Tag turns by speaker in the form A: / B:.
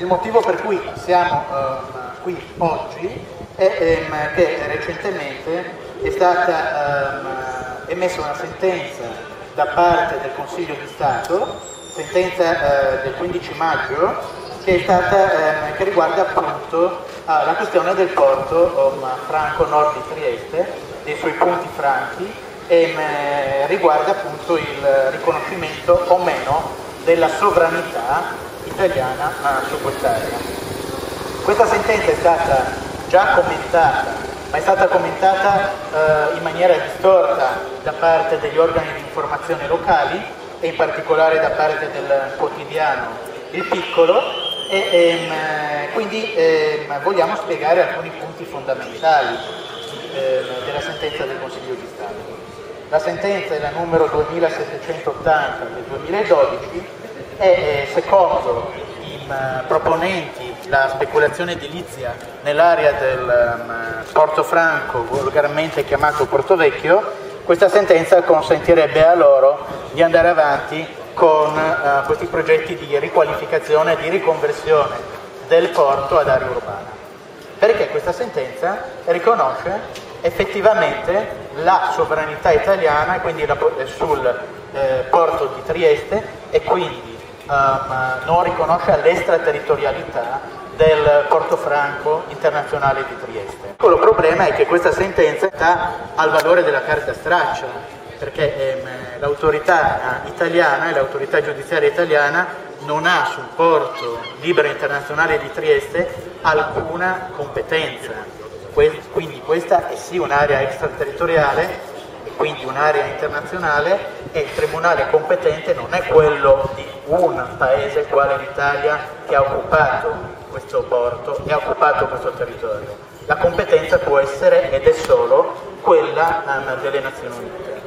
A: Il motivo per cui siamo ehm, qui oggi è ehm, che recentemente è stata ehm, emessa una sentenza da parte del Consiglio di Stato, sentenza eh, del 15 maggio, che, stata, che riguarda appunto ah, la questione del porto um, franco nord di Trieste, dei suoi punti franchi, e um, riguarda appunto il riconoscimento o meno della sovranità italiana uh, su quest'area. Questa sentenza è stata già commentata ma è stata commentata uh, in maniera distorta da parte degli organi di informazione locali e in particolare da parte del quotidiano Il Piccolo e ehm, quindi ehm, vogliamo spiegare alcuni punti fondamentali ehm, della sentenza del Consiglio di Stato. La sentenza è la numero 2780 del 2012 e secondo i proponenti la speculazione edilizia nell'area del um, Porto Franco, volgarmente chiamato Porto Vecchio, questa sentenza consentirebbe a loro di andare avanti con uh, questi progetti di riqualificazione e di riconversione del porto ad area urbana. Perché questa sentenza riconosce effettivamente la sovranità italiana quindi la, sul eh, porto di Trieste e quindi um, non riconosce l'estraterritorialità del Porto Franco internazionale di Trieste. Il problema è che questa sentenza sta al valore della carta straccia, perché ehm, l'autorità italiana e l'autorità giudiziaria italiana non ha sul porto libero internazionale di Trieste alcuna competenza. Quindi questa è sì un'area extraterritoriale e quindi un'area internazionale e il tribunale competente non è quello di un paese quale l'Italia che ha occupato questo porto e ha occupato questo territorio. La competenza può essere ed è solo quella um, delle Nazioni Unite.